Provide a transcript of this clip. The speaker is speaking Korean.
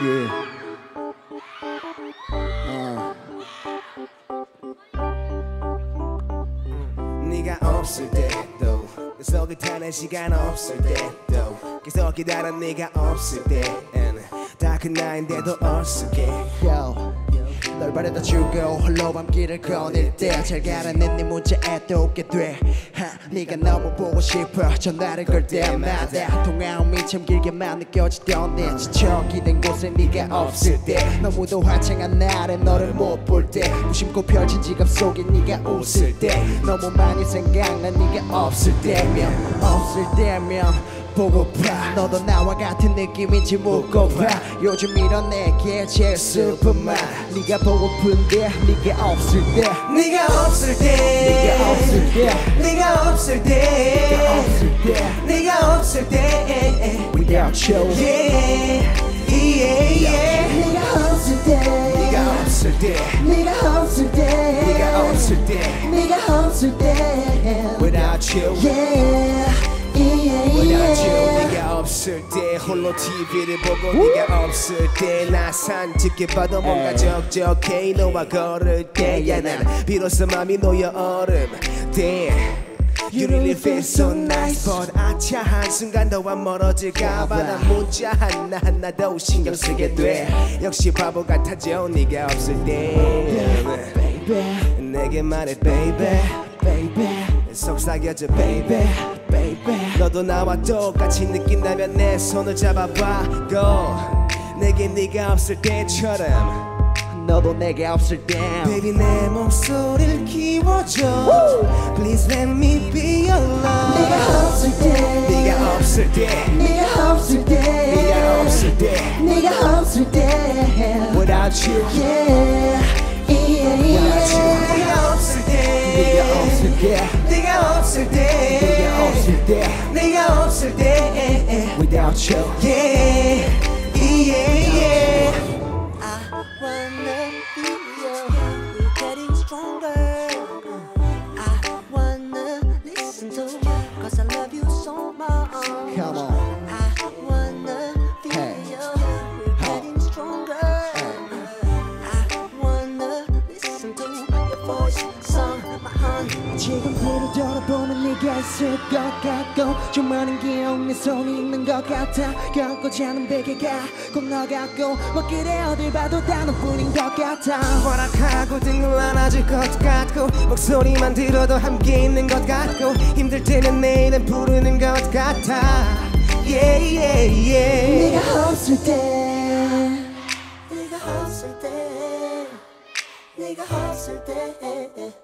Yeah. 어. 네가 없을 때도 계속 기다는 시간 없을 때도 계속 기다린 네가 없을 때는 다그 나인데도 어색해 Yo. 널 바래다 주고 홀로 밤길을 거닐 때 잘 가라는 네 문자에 또 웃게 돼 하, 네가 너무 보고 싶어 전화를 걸 때마다 통화음이 참 길게만 느껴지던데 지쳐 기댄 곳에 네가 없을 때 너무도 화창한 날에 너를 못 볼 때 무심코 펼친 지갑 속에 네가 웃을 때 너무 많이 생각나 네가 없을 때면 없을 때면 보고파. 너도 나와 같은 느낌인지 묻고봐 요즘 이런 내게 제일 슬픈 말. 네가 보고픈데 네가 없을 때. 네가 없을 때. 네가 없을 때. 네가 네가 없을 때 네가 없을 때 Without you yeah yeah yeah 네가 없을 때 네가 없을 때 네가 없을 때 네가 없을 때 네가 없을 때 without you Yeah without you 네가 없을 때 홀로 TV를 보고 네가 없을 때나 산책해 봐도 뭔가 적적해 너와 걸을 때야 난 비로소 맘이 놓여 얼음 Damn You really feel so nice. But 아차 한순간 너와 멀어질까봐. 난 문자 하나 하나도 신경 쓰게 돼. 역시 바보 같아져 네가 없을 때. Baby. 내게 말해 baby. Baby. 속삭여줘 baby. Baby. 너도 나와 똑같이 느낀다면 내 손을 잡아봐. Go. 내게 네가 없을 때처럼 너도 내게 없을 때 Baby 내 목소리를 키워줘 Please let me be your love 네가 없을 때 네가 없을 때 네가 없을 때 네가 없을 때 네가 없을 때 Without you Yeah yeah Without you yeah 네가 없을 때 네가 없을 때 네가 없을 때 네가 없을 때 네가 없을 때 Without you Yeah yeah yeah 지금 뒤를 돌아보면 네가 있을 것 같고 좀 많은 기억 내 손이 있는 것 같아. 겪고자 하는 베개가 건너갔고 먹길에 어딜 봐도 다 너뿐인 것 같아. 허락하고 등을 안아줄 것 같고 목소리만 들어도 함께 있는 것 같고 힘들 때는 내일은 부르는 것 같아. Yeah yeah yeah. 네가 없을 때 네가 없을 때, 네가 없을 때,